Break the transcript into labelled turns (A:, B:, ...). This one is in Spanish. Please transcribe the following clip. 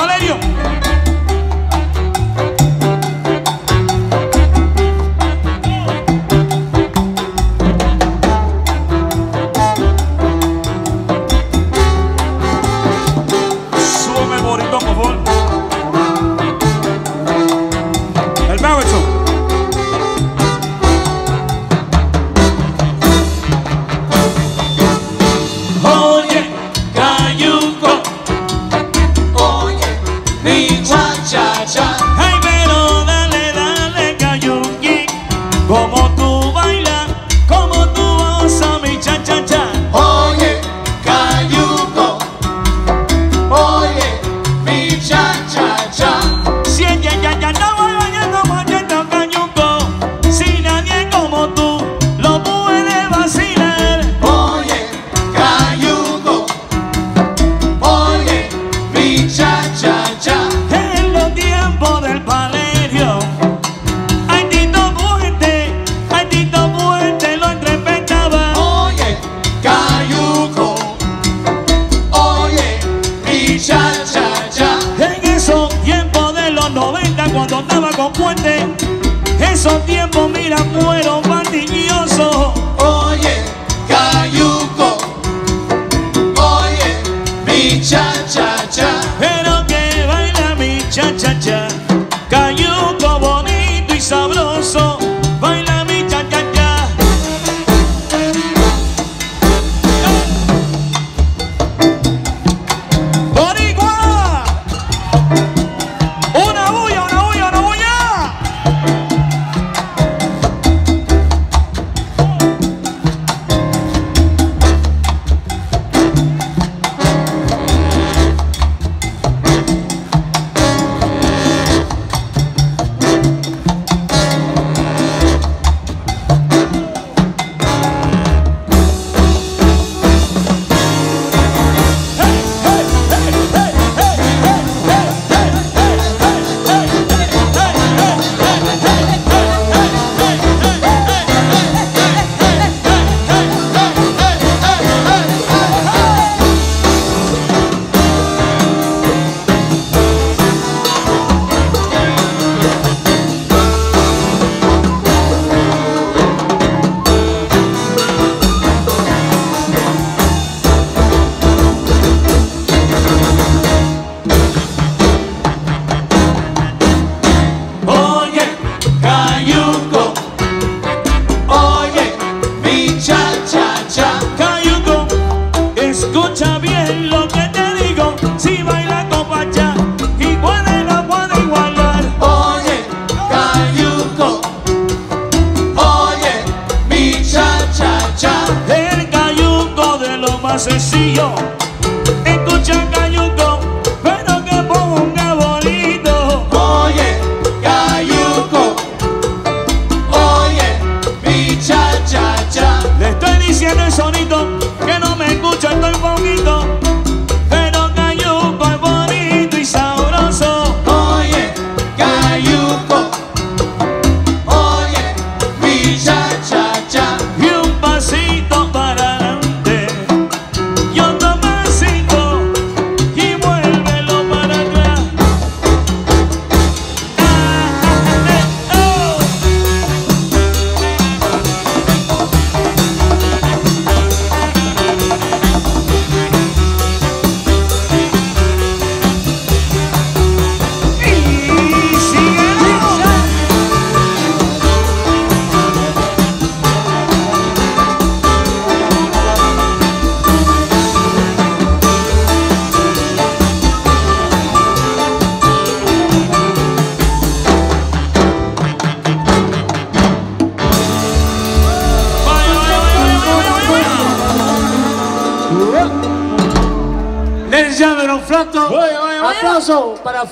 A: Valerio.
B: muchacha.
A: Ay, pero dale, dale, cayuqui, como tú. Valerio, ¡Ay, Tito fuerte! ¡Ay, Tito Puente!
B: ¡Oye, Cayuco! Oye, micha, cha, cha.
A: En esos tiempos de los 90 cuando estaba con fuerte. Esos tiempos, mira, fueron pandillos.
B: Oye, Cayuco. Oye, mi
A: cha, cha cha. Pero que baila, mi cha cha cha. sencillo. Escucha Cayuco, pero que ponga bonito.
B: Oye, Cayuco. Oye, mi cha cha cha.
A: Le estoy diciendo el sonito.
C: llama, don Flato. Aplauso para